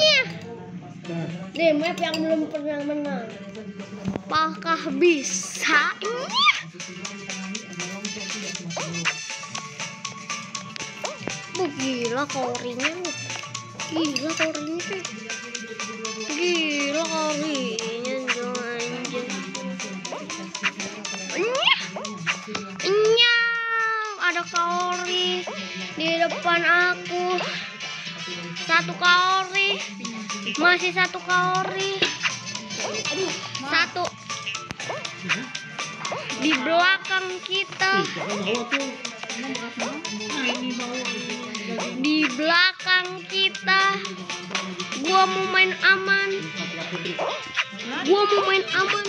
Nyah. Nih map yang belum pernah menang. Apakah bisa. Oh, gila korinya gila korinya kaori di depan aku. Satu kaori. Masih satu kaori. Satu. Di belakang kita. Di belakang kita. Gua mau main aman. Gua mau main aman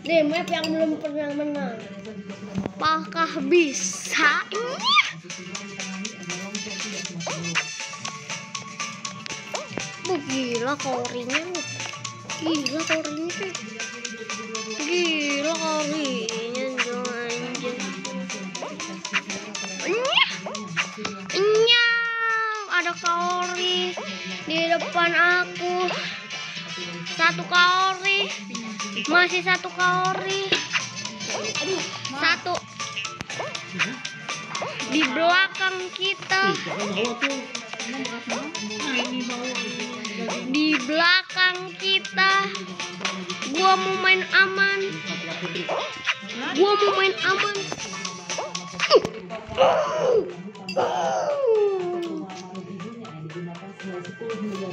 Nih map yang belum pernah menang. Apakah bisa. Oh, gila korinya gila korinya kaori di depan aku. Satu kaori. Masih satu kaori. Satu. Di belakang kita. Di belakang kita. Gua mau main aman. Gua mau main aman Nossa, todos.